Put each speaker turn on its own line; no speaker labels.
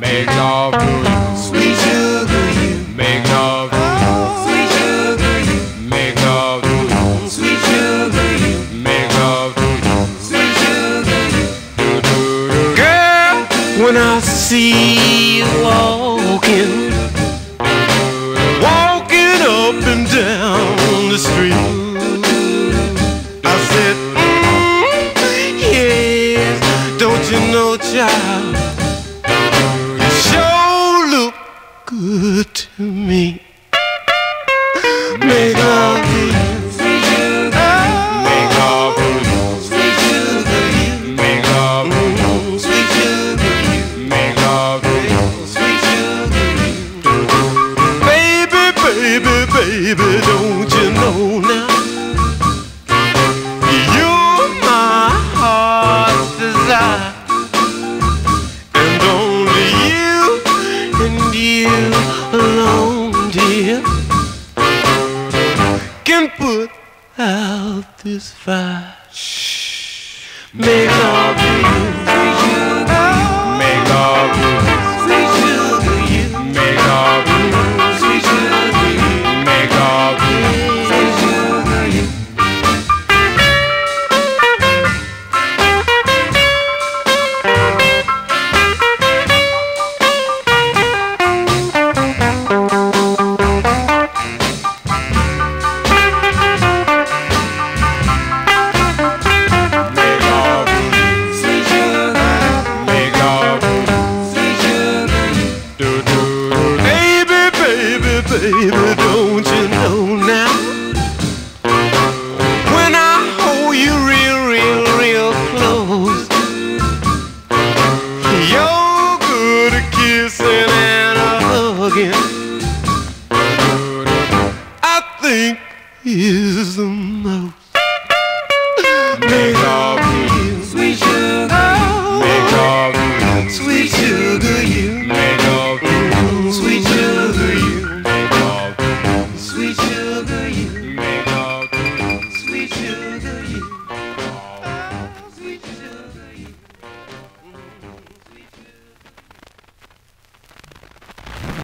Make love to you.
Sweet sugar you.
Make love to you.
Sweet sugar you.
Make love to you.
Sweet sugar you.
Make love to you.
Sweet sugar you.
Girl, when I see you walking, walking up and down the street. I said, mm, yes, don't you know, child?
Baby, don't you
know now?
You're my heart's
desire. And only you
and you
alone, dear, can put
out this
fire. Love Do, do, do. Baby, baby, baby, don't you know now? When I hold you real, real, real close, you're good at kissing and hugging. I think is the